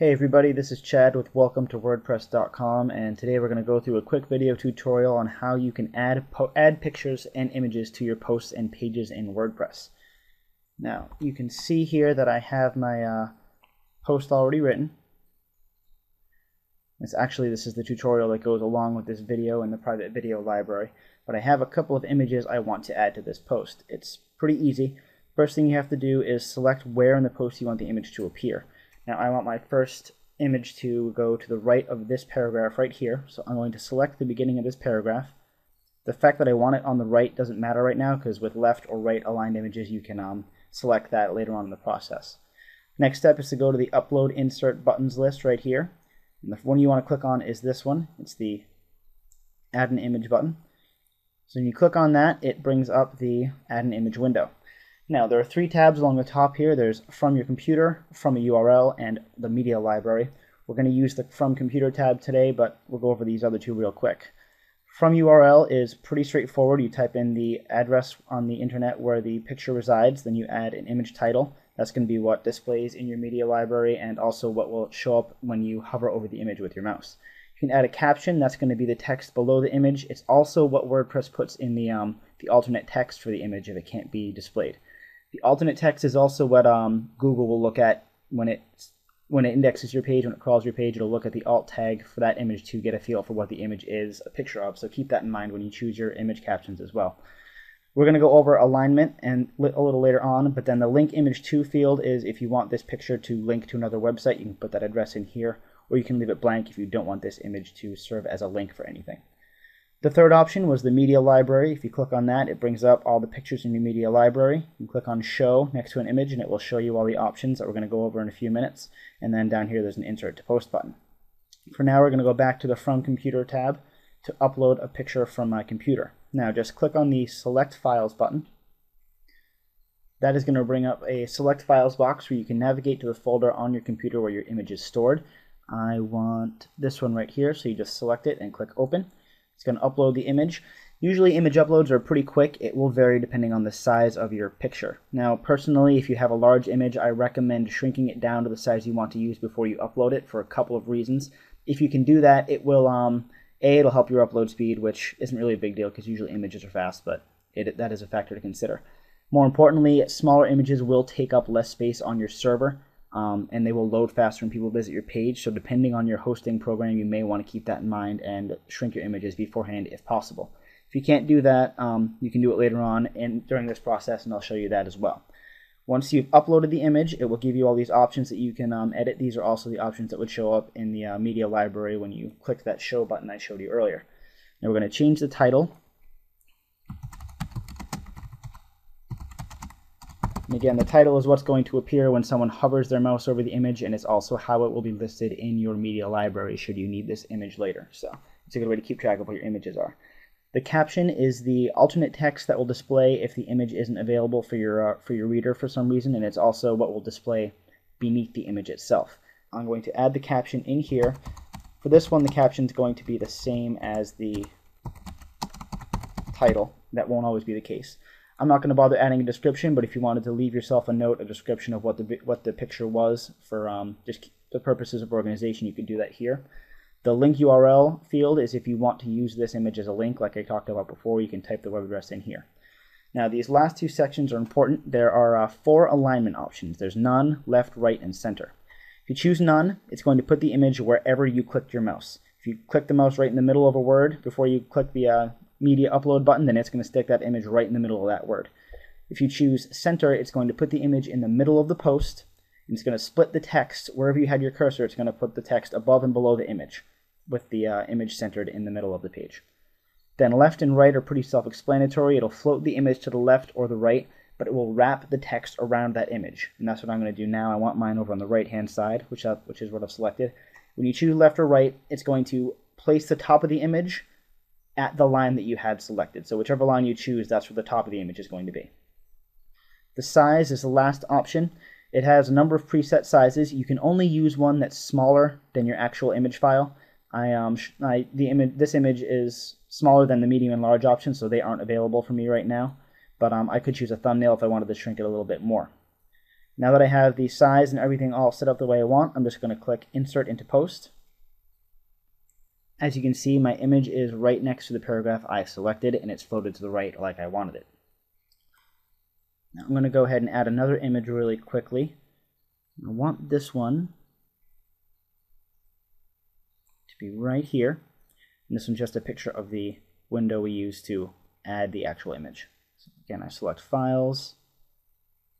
Hey everybody, this is Chad with WelcomeToWordPress.com and today we're going to go through a quick video tutorial on how you can add add pictures and images to your posts and pages in WordPress. Now, you can see here that I have my uh, post already written. It's actually this is the tutorial that goes along with this video in the private video library, but I have a couple of images I want to add to this post. It's pretty easy. First thing you have to do is select where in the post you want the image to appear. Now I want my first image to go to the right of this paragraph right here. So I'm going to select the beginning of this paragraph. The fact that I want it on the right doesn't matter right now because with left or right aligned images you can um, select that later on in the process. Next step is to go to the upload insert buttons list right here. And the one you want to click on is this one. It's the add an image button. So when you click on that, it brings up the add an image window. Now, there are three tabs along the top here. There's From Your Computer, From a URL, and the Media Library. We're going to use the From Computer tab today, but we'll go over these other two real quick. From URL is pretty straightforward. You type in the address on the internet where the picture resides, then you add an image title. That's going to be what displays in your media library and also what will show up when you hover over the image with your mouse. You can add a caption. That's going to be the text below the image. It's also what WordPress puts in the, um, the alternate text for the image if it can't be displayed. The alternate text is also what um, Google will look at when it when it indexes your page, when it crawls your page, it'll look at the alt tag for that image to get a feel for what the image is a picture of. So keep that in mind when you choose your image captions as well. We're going to go over alignment and a little later on, but then the link image to field is if you want this picture to link to another website, you can put that address in here, or you can leave it blank if you don't want this image to serve as a link for anything. The third option was the media library. If you click on that, it brings up all the pictures in your media library. You click on show next to an image and it will show you all the options that we're going to go over in a few minutes. And then down here there's an insert to post button. For now we're going to go back to the from computer tab to upload a picture from my computer. Now just click on the select files button. That is going to bring up a select files box where you can navigate to the folder on your computer where your image is stored. I want this one right here, so you just select it and click open. It's going to upload the image. Usually image uploads are pretty quick. It will vary depending on the size of your picture. Now personally, if you have a large image, I recommend shrinking it down to the size you want to use before you upload it for a couple of reasons. If you can do that, it will, um, A, it'll help your upload speed, which isn't really a big deal because usually images are fast, but it, that is a factor to consider. More importantly, smaller images will take up less space on your server um, and they will load faster when people visit your page. So depending on your hosting program, you may want to keep that in mind and shrink your images beforehand if possible. If you can't do that, um, you can do it later on and during this process, and I'll show you that as well. Once you've uploaded the image, it will give you all these options that you can um, edit. These are also the options that would show up in the uh, media library when you click that show button I showed you earlier. Now we're going to change the title And again, the title is what's going to appear when someone hovers their mouse over the image, and it's also how it will be listed in your media library should you need this image later. So it's a good way to keep track of what your images are. The caption is the alternate text that will display if the image isn't available for your, uh, for your reader for some reason, and it's also what will display beneath the image itself. I'm going to add the caption in here. For this one, the caption is going to be the same as the title. That won't always be the case. I'm not going to bother adding a description, but if you wanted to leave yourself a note, a description of what the what the picture was for um, just the purposes of organization, you could do that here. The link URL field is if you want to use this image as a link, like I talked about before, you can type the web address in here. Now, these last two sections are important. There are uh, four alignment options. There's none, left, right, and center. If you choose none, it's going to put the image wherever you clicked your mouse. If you click the mouse right in the middle of a word before you click the uh, media upload button, then it's going to stick that image right in the middle of that word. If you choose center, it's going to put the image in the middle of the post, and it's going to split the text. Wherever you had your cursor, it's going to put the text above and below the image, with the uh, image centered in the middle of the page. Then left and right are pretty self-explanatory. It'll float the image to the left or the right, but it will wrap the text around that image. And that's what I'm going to do now. I want mine over on the right-hand side, which, I, which is what I've selected. When you choose left or right, it's going to place the top of the image at the line that you had selected. So whichever line you choose, that's where the top of the image is going to be. The size is the last option. It has a number of preset sizes. You can only use one that's smaller than your actual image file. I um I the image this image is smaller than the medium and large option, so they aren't available for me right now. But um, I could choose a thumbnail if I wanted to shrink it a little bit more. Now that I have the size and everything all set up the way I want, I'm just going to click Insert into Post. As you can see, my image is right next to the paragraph I selected, and it's floated to the right like I wanted it. Now I'm going to go ahead and add another image really quickly. I want this one to be right here. And this one's just a picture of the window we use to add the actual image. So again, I select Files,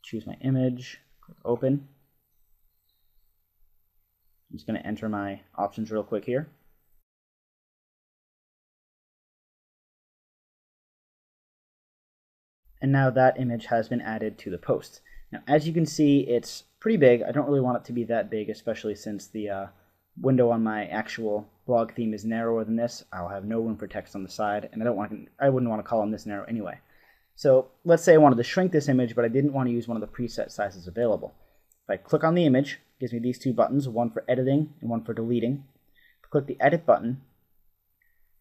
choose my image, click Open. I'm just going to enter my options real quick here. And now that image has been added to the post. Now, as you can see, it's pretty big. I don't really want it to be that big, especially since the uh, window on my actual blog theme is narrower than this. I'll have no room for text on the side, and I don't want I wouldn't want to call them this narrow anyway. So let's say I wanted to shrink this image, but I didn't want to use one of the preset sizes available. If I click on the image, it gives me these two buttons, one for editing and one for deleting. Click the edit button,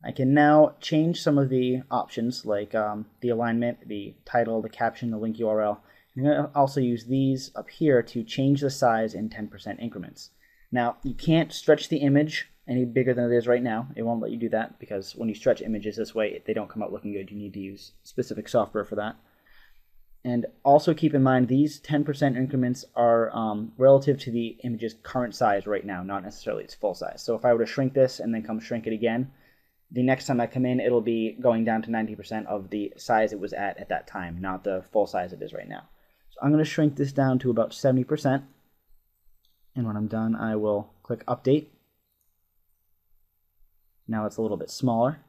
I can now change some of the options like um, the alignment, the title, the caption, the link URL. I'm going to also use these up here to change the size in 10% increments. Now, you can't stretch the image any bigger than it is right now. It won't let you do that because when you stretch images this way, they don't come out looking good. You need to use specific software for that. And also keep in mind these 10% increments are um, relative to the image's current size right now, not necessarily its full size. So if I were to shrink this and then come shrink it again, the next time I come in, it'll be going down to 90% of the size it was at at that time, not the full size it is right now. So I'm going to shrink this down to about 70%. And when I'm done, I will click Update. Now it's a little bit smaller.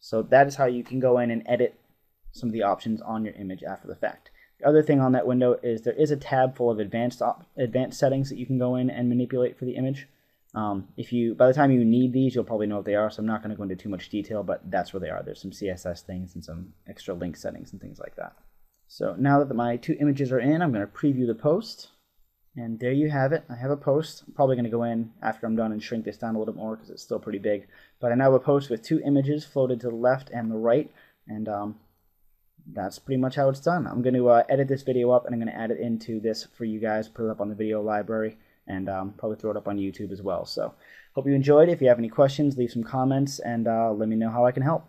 So that is how you can go in and edit some of the options on your image after the fact. The other thing on that window is there is a tab full of advanced advanced settings that you can go in and manipulate for the image. Um, if you by the time you need these, you'll probably know what they are. So I'm not going to go into too much detail, but that's where they are. There's some CSS things and some extra link settings and things like that. So now that my two images are in, I'm going to preview the post. And there you have it. I have a post. I'm probably going to go in after I'm done and shrink this down a little more because it's still pretty big. But I now have a post with two images floated to the left and the right. And um, that's pretty much how it's done. I'm going to uh, edit this video up and I'm going to add it into this for you guys, put it up on the video library, and um, probably throw it up on YouTube as well. So hope you enjoyed. If you have any questions, leave some comments and uh, let me know how I can help.